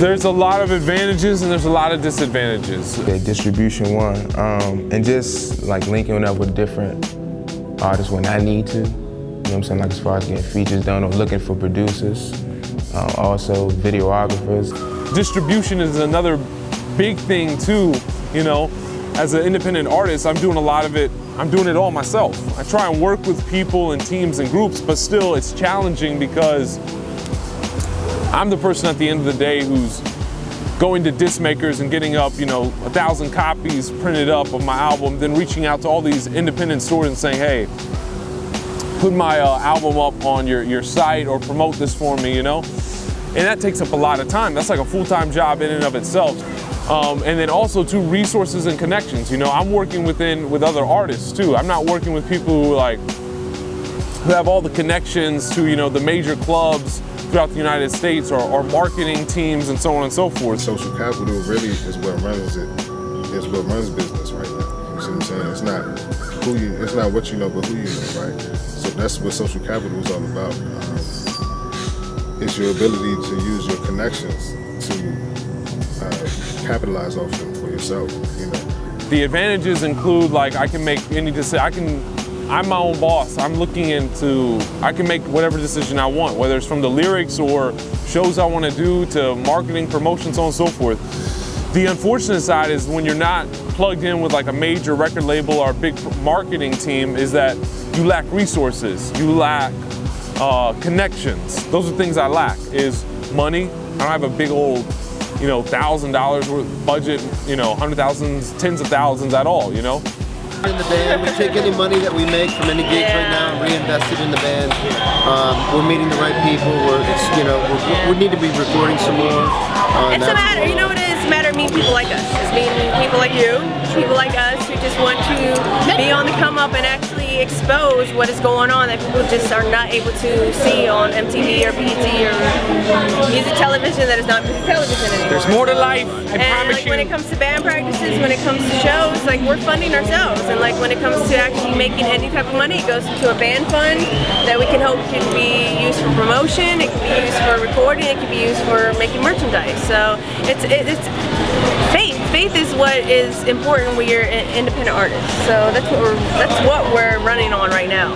There's a lot of advantages and there's a lot of disadvantages. Okay, distribution one, um, and just like linking up with different artists when I need to. You know what I'm saying? Like as far as getting features done or looking for producers, uh, also videographers. Distribution is another big thing too, you know. As an independent artist, I'm doing a lot of it, I'm doing it all myself. I try and work with people and teams and groups, but still it's challenging because I'm the person at the end of the day who's going to Disc Makers and getting up, you know, a thousand copies printed up of my album, then reaching out to all these independent stores and saying, hey, put my uh, album up on your, your site or promote this for me, you know? And that takes up a lot of time. That's like a full-time job in and of itself. Um, and then also to resources and connections. You know, I'm working within with other artists too. I'm not working with people who like who have all the connections to you know the major clubs throughout the United States or, or, marketing teams and so on and so forth. Social capital really is what runs it. it, is what runs business right now. You see what I'm saying? It's not who you, it's not what you know, but who you know, right? So that's what social capital is all about. Um, it's your ability to use your connections to uh, capitalize off them for yourself, you know. The advantages include like I can make any decision, I can I'm my own boss. I'm looking into, I can make whatever decision I want, whether it's from the lyrics or shows I want to do to marketing, promotion, so on and so forth. The unfortunate side is when you're not plugged in with like a major record label or a big marketing team is that you lack resources, you lack uh, connections. Those are things I lack, is money. I don't have a big old, you know, thousand dollars worth budget, you know, hundred thousands, tens of thousands at all, you know? In the band. We take any money that we make from any gigs right now and reinvest it in the band. Um, we're meeting the right people. We're, you know, we need to be recording some more. Uh, it's a matter, you know what it is? It's a matter of meeting people like us. It's meeting people like you, people like us just want to be on the come up and actually expose what is going on that people just are not able to see on MTV or BET or music television that is not music television anymore. There's more to life, I and promise like you. when it comes to band practices, when it comes to shows, like we're funding ourselves. And like when it comes to actually making any type of money, it goes into a band fund that we can hope can be used for promotion, it can be used for recording, it can be used for making merchandise. So it's, it, it's faith. Faith is what is important when you're an independent artist. So that's what we're that's what we're running on right now.